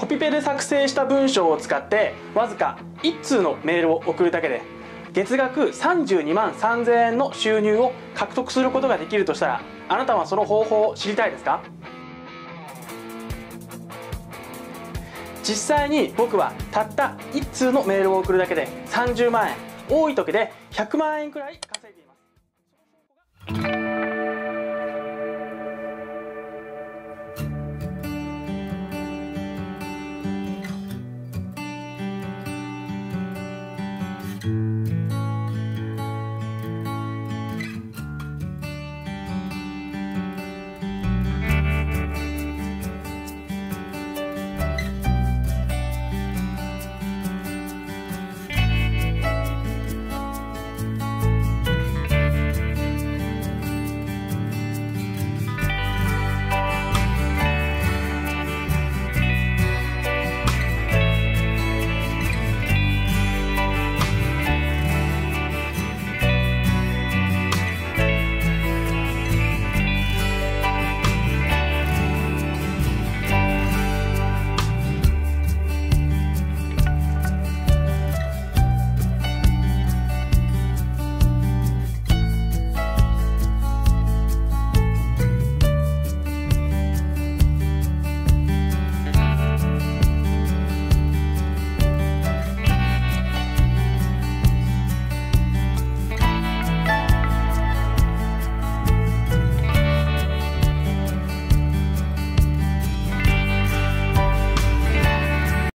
コピペで作成した文章を使ってわずか1通のメールを送るだけで月額32万3000円の収入を獲得することができるとしたらあなたはその方法を知りたいですか？実際に僕はたった1通のメールを送るだけで30万円多い時で100万円くらい。